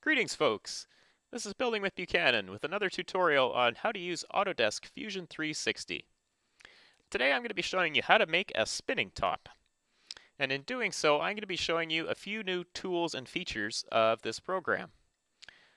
Greetings folks! This is Building with Buchanan with another tutorial on how to use Autodesk Fusion 360. Today I'm going to be showing you how to make a spinning top. And in doing so, I'm going to be showing you a few new tools and features of this program.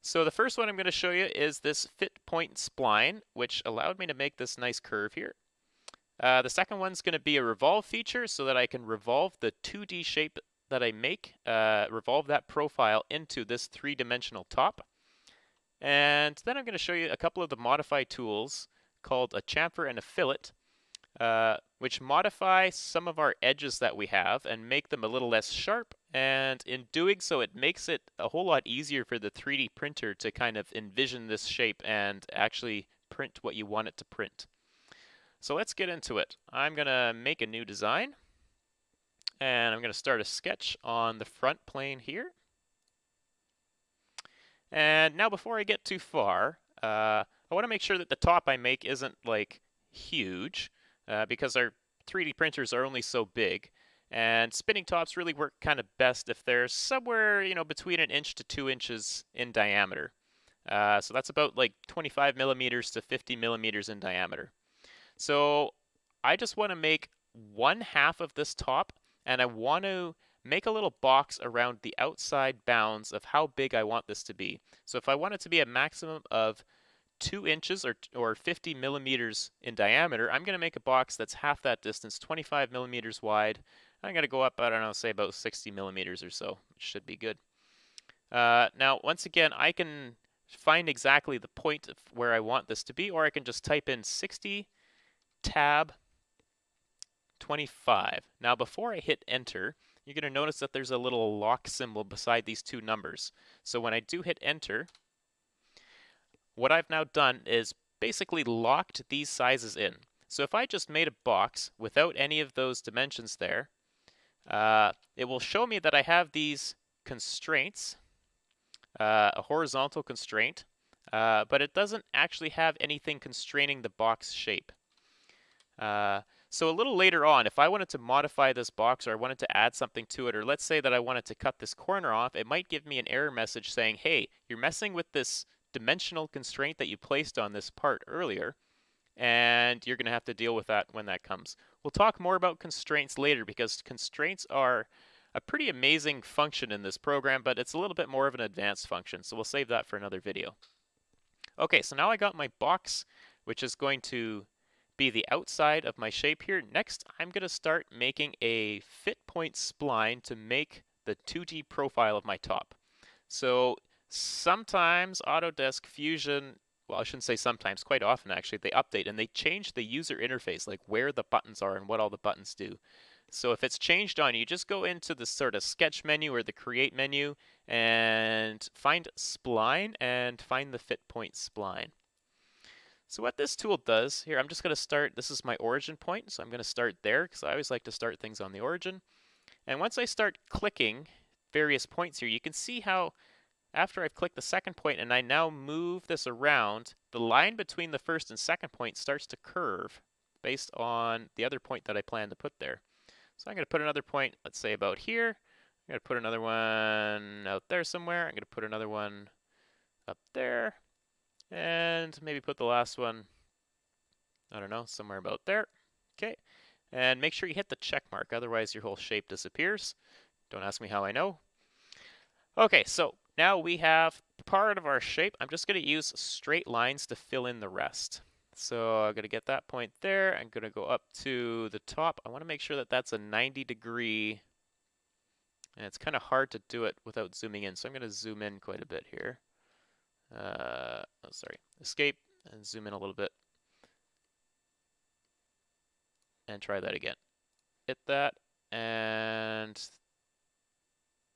So the first one I'm going to show you is this fit point spline, which allowed me to make this nice curve here. Uh, the second one's going to be a revolve feature so that I can revolve the 2D shape that I make, uh, revolve that profile into this three-dimensional top. And then I'm going to show you a couple of the modify tools called a chamfer and a fillet, uh, which modify some of our edges that we have and make them a little less sharp. And in doing so, it makes it a whole lot easier for the 3D printer to kind of envision this shape and actually print what you want it to print. So let's get into it. I'm going to make a new design. And I'm going to start a sketch on the front plane here. And now before I get too far, uh, I want to make sure that the top I make isn't like huge uh, because our 3D printers are only so big. And spinning tops really work kind of best if they're somewhere, you know, between an inch to two inches in diameter. Uh, so that's about like 25 millimeters to 50 millimeters in diameter. So I just want to make one half of this top and I want to make a little box around the outside bounds of how big I want this to be. So if I want it to be a maximum of 2 inches or, or 50 millimeters in diameter, I'm going to make a box that's half that distance, 25 millimeters wide. I'm going to go up, I don't know, say about 60 millimeters or so. It should be good. Uh, now, once again, I can find exactly the point of where I want this to be, or I can just type in 60 tab 25. Now before I hit enter, you're going to notice that there's a little lock symbol beside these two numbers. So when I do hit enter, what I've now done is basically locked these sizes in. So if I just made a box without any of those dimensions there, uh, it will show me that I have these constraints, uh, a horizontal constraint, uh, but it doesn't actually have anything constraining the box shape. Uh, so a little later on, if I wanted to modify this box or I wanted to add something to it, or let's say that I wanted to cut this corner off, it might give me an error message saying, hey, you're messing with this dimensional constraint that you placed on this part earlier, and you're going to have to deal with that when that comes. We'll talk more about constraints later because constraints are a pretty amazing function in this program, but it's a little bit more of an advanced function, so we'll save that for another video. Okay, so now I got my box, which is going to be the outside of my shape here. Next, I'm going to start making a fit point spline to make the 2D profile of my top. So sometimes Autodesk Fusion, well, I shouldn't say sometimes, quite often actually, they update and they change the user interface, like where the buttons are and what all the buttons do. So if it's changed on you, just go into the sort of sketch menu or the create menu and find spline and find the fit point spline. So what this tool does, here I'm just going to start, this is my origin point, so I'm going to start there because I always like to start things on the origin. And once I start clicking various points here, you can see how after I've clicked the second point and I now move this around, the line between the first and second point starts to curve based on the other point that I plan to put there. So I'm going to put another point, let's say about here. I'm going to put another one out there somewhere. I'm going to put another one up there. And maybe put the last one, I don't know, somewhere about there. Okay. And make sure you hit the check mark, otherwise your whole shape disappears. Don't ask me how I know. Okay, so now we have part of our shape. I'm just going to use straight lines to fill in the rest. So I'm going to get that point there. I'm going to go up to the top. I want to make sure that that's a 90 degree. And it's kind of hard to do it without zooming in. So I'm going to zoom in quite a bit here. Uh, oh, sorry, escape and zoom in a little bit. And try that again. Hit that, and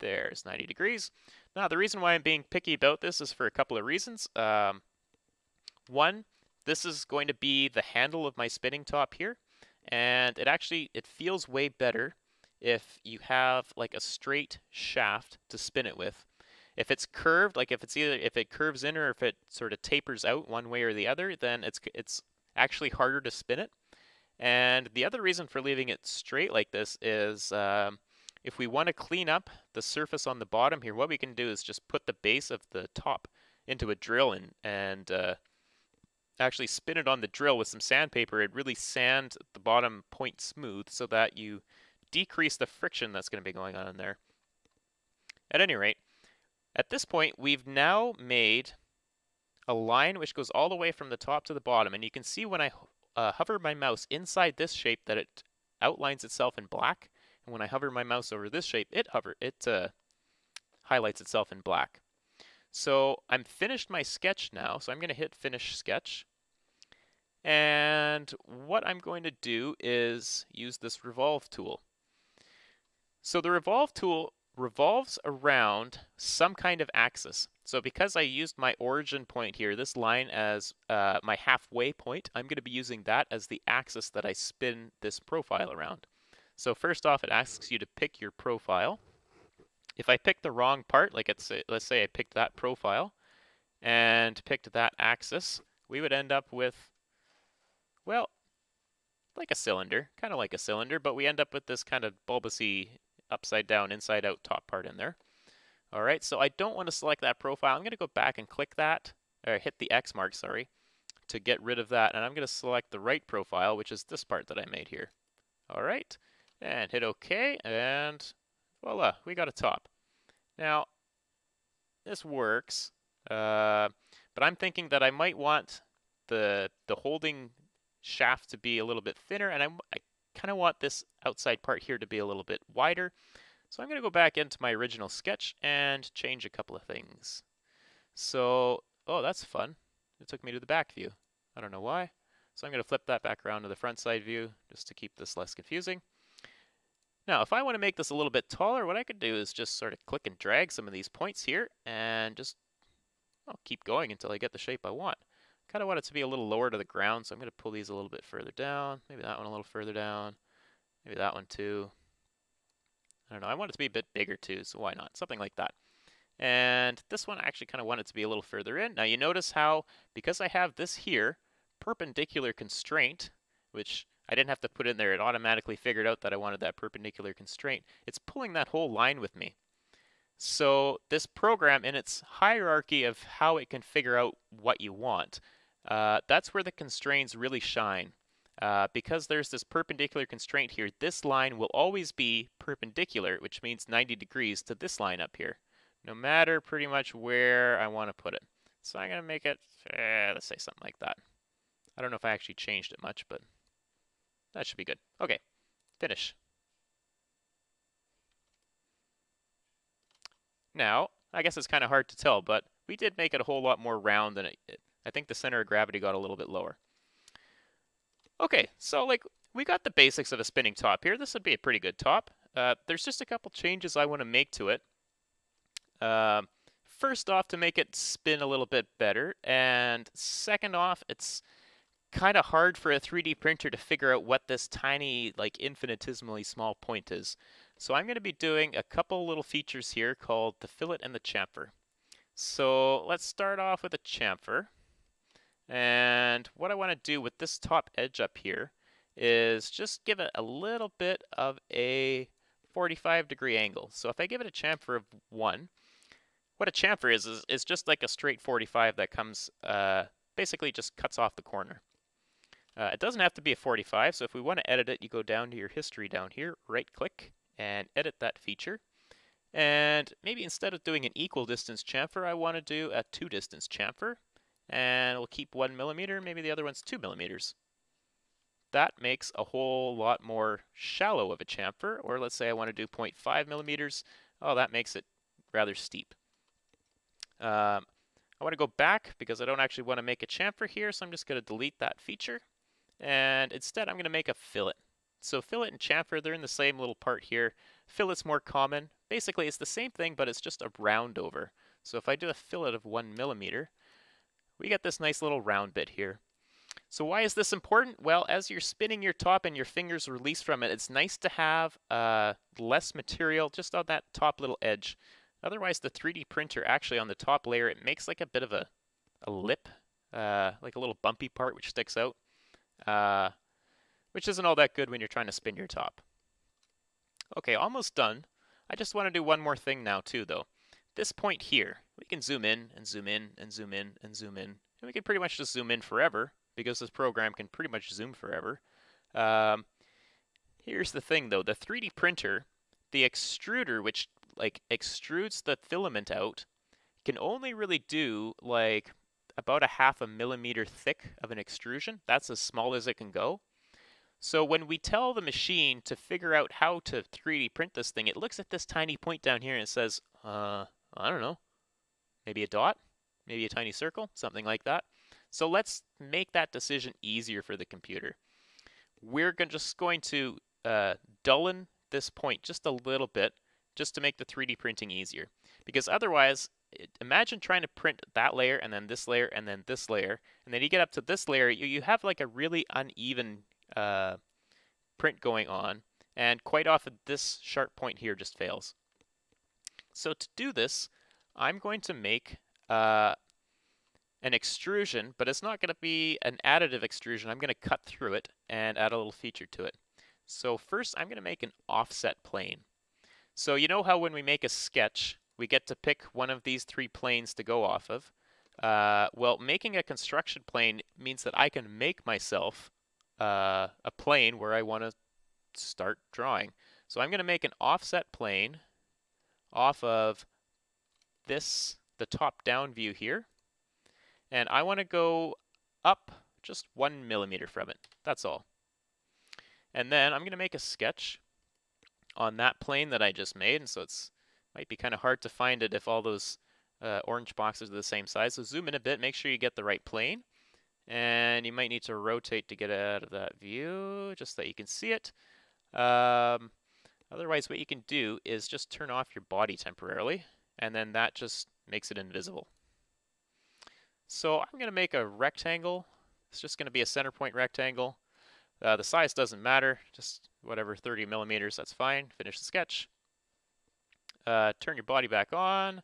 there's 90 degrees. Now, the reason why I'm being picky about this is for a couple of reasons. Um, one, this is going to be the handle of my spinning top here, and it actually, it feels way better if you have like a straight shaft to spin it with if it's curved, like if it's either if it curves in or if it sort of tapers out one way or the other, then it's it's actually harder to spin it. And the other reason for leaving it straight like this is um, if we want to clean up the surface on the bottom here, what we can do is just put the base of the top into a drill and, and uh, actually spin it on the drill with some sandpaper. It really sand the bottom point smooth so that you decrease the friction that's going to be going on in there. At any rate, at this point, we've now made a line which goes all the way from the top to the bottom. And you can see when I uh, hover my mouse inside this shape that it outlines itself in black. And when I hover my mouse over this shape, it hover it uh, highlights itself in black. So I'm finished my sketch now. So I'm going to hit Finish Sketch. And what I'm going to do is use this Revolve tool. So the Revolve tool revolves around some kind of axis. So because I used my origin point here, this line as uh, my halfway point, I'm going to be using that as the axis that I spin this profile around. So first off, it asks you to pick your profile. If I pick the wrong part, like let's say I picked that profile and picked that axis, we would end up with, well, like a cylinder, kind of like a cylinder, but we end up with this kind of bulbousy upside down, inside out top part in there. All right, so I don't want to select that profile. I'm going to go back and click that, or hit the X mark, sorry, to get rid of that. And I'm going to select the right profile, which is this part that I made here. All right, and hit OK, and voila, we got a top. Now, this works, uh, but I'm thinking that I might want the the holding shaft to be a little bit thinner, and I'm, I kind of want this outside part here to be a little bit wider. So I'm going to go back into my original sketch and change a couple of things. So, oh, that's fun. It took me to the back view. I don't know why. So I'm going to flip that back around to the front side view just to keep this less confusing. Now, if I want to make this a little bit taller, what I could do is just sort of click and drag some of these points here and just well, keep going until I get the shape I want kind of want it to be a little lower to the ground, so I'm going to pull these a little bit further down. Maybe that one a little further down. Maybe that one too. I don't know. I want it to be a bit bigger too, so why not? Something like that. And this one I actually kind of want it to be a little further in. Now you notice how, because I have this here, perpendicular constraint, which I didn't have to put in there, it automatically figured out that I wanted that perpendicular constraint. It's pulling that whole line with me. So this program in its hierarchy of how it can figure out what you want, uh, that's where the constraints really shine. Uh, because there's this perpendicular constraint here, this line will always be perpendicular, which means 90 degrees to this line up here, no matter pretty much where I want to put it. So I'm going to make it, eh, let's say something like that. I don't know if I actually changed it much, but that should be good. Okay, finish. Now, I guess it's kind of hard to tell, but we did make it a whole lot more round than it, it I think the center of gravity got a little bit lower. Okay, so like we got the basics of a spinning top here. This would be a pretty good top. Uh, there's just a couple changes I want to make to it. Uh, first off, to make it spin a little bit better, and second off, it's kind of hard for a 3D printer to figure out what this tiny, like infinitesimally small point is. So I'm going to be doing a couple little features here called the fillet and the chamfer. So let's start off with a chamfer. And what I want to do with this top edge up here is just give it a little bit of a 45 degree angle. So if I give it a chamfer of 1, what a chamfer is, is, is just like a straight 45 that comes, uh, basically just cuts off the corner. Uh, it doesn't have to be a 45, so if we want to edit it, you go down to your history down here, right click, and edit that feature. And maybe instead of doing an equal distance chamfer, I want to do a two distance chamfer and we'll keep one millimeter, maybe the other one's two millimeters. That makes a whole lot more shallow of a chamfer, or let's say I want to do 0.5 millimeters. Oh, that makes it rather steep. Um, I want to go back because I don't actually want to make a chamfer here, so I'm just going to delete that feature. And instead, I'm going to make a fillet. So fillet and chamfer, they're in the same little part here. Fillet's more common. Basically, it's the same thing, but it's just a round over. So if I do a fillet of one millimeter, we get this nice little round bit here. So why is this important? Well, as you're spinning your top and your fingers release from it, it's nice to have uh, less material just on that top little edge. Otherwise, the 3D printer actually on the top layer, it makes like a bit of a, a lip, uh, like a little bumpy part which sticks out, uh, which isn't all that good when you're trying to spin your top. Okay, almost done. I just want to do one more thing now too though. This point here, we can zoom in and zoom in and zoom in and zoom in. And we can pretty much just zoom in forever because this program can pretty much zoom forever. Um, here's the thing though, the 3D printer, the extruder which like extrudes the filament out can only really do like about a half a millimeter thick of an extrusion. That's as small as it can go. So when we tell the machine to figure out how to 3D print this thing, it looks at this tiny point down here and says, uh, I don't know, maybe a dot, maybe a tiny circle, something like that. So let's make that decision easier for the computer. We're just going to uh, dullen this point just a little bit just to make the 3D printing easier. Because otherwise, imagine trying to print that layer and then this layer and then this layer, and then you get up to this layer, you, you have like a really uneven uh, print going on, and quite often this sharp point here just fails. So to do this, I'm going to make uh, an extrusion, but it's not going to be an additive extrusion. I'm going to cut through it and add a little feature to it. So first I'm going to make an offset plane. So you know how when we make a sketch, we get to pick one of these three planes to go off of? Uh, well, making a construction plane means that I can make myself uh, a plane where I want to start drawing. So I'm going to make an offset plane off of this, the top-down view here. And I want to go up just one millimeter from it. That's all. And then I'm going to make a sketch on that plane that I just made. And so it's might be kind of hard to find it if all those uh, orange boxes are the same size. So zoom in a bit, make sure you get the right plane. And you might need to rotate to get out of that view, just so that you can see it. Um, otherwise, what you can do is just turn off your body temporarily, and then that just makes it invisible. So I'm going to make a rectangle. It's just going to be a center point rectangle. Uh, the size doesn't matter, just whatever, 30 millimeters, that's fine. Finish the sketch. Uh, turn your body back on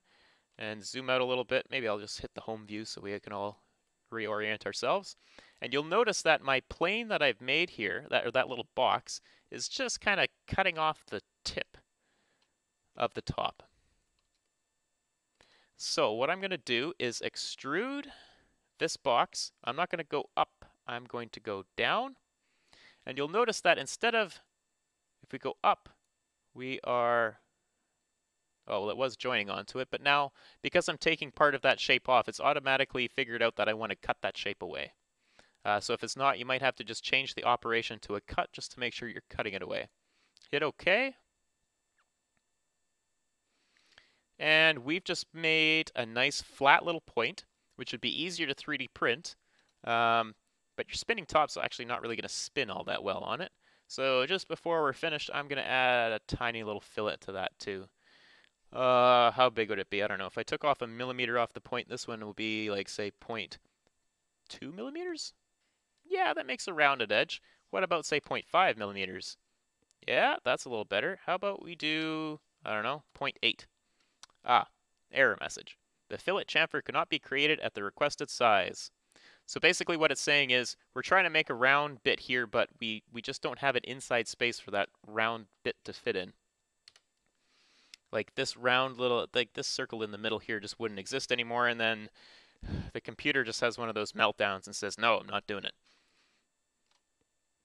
and zoom out a little bit. Maybe I'll just hit the home view so we can all reorient ourselves. And you'll notice that my plane that I've made here, that, or that little box, is just kind of cutting off the tip of the top. So what I'm going to do is extrude this box. I'm not going to go up, I'm going to go down. And you'll notice that instead of, if we go up, we are, oh, well, it was joining onto it, but now, because I'm taking part of that shape off, it's automatically figured out that I want to cut that shape away. Uh, so if it's not, you might have to just change the operation to a cut just to make sure you're cutting it away. Hit OK. And we've just made a nice flat little point, which would be easier to 3D print. Um, but your spinning top's actually not really going to spin all that well on it. So just before we're finished, I'm going to add a tiny little fillet to that too. Uh, how big would it be? I don't know. If I took off a millimeter off the point, this one will be like, say, 0.2 millimeters? Yeah, that makes a rounded edge. What about, say, 0.5 millimeters? Yeah, that's a little better. How about we do, I don't know, 0.8? Ah, error message. The fillet chamfer cannot be created at the requested size. So basically what it's saying is we're trying to make a round bit here, but we, we just don't have an inside space for that round bit to fit in. Like this round little, like this circle in the middle here just wouldn't exist anymore, and then the computer just has one of those meltdowns and says, no, I'm not doing it.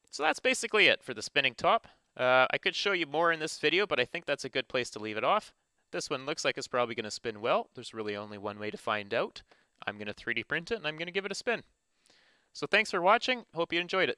So that's basically it for the spinning top. Uh, I could show you more in this video, but I think that's a good place to leave it off. This one looks like it's probably going to spin well. There's really only one way to find out. I'm going to 3D print it and I'm going to give it a spin. So thanks for watching. Hope you enjoyed it.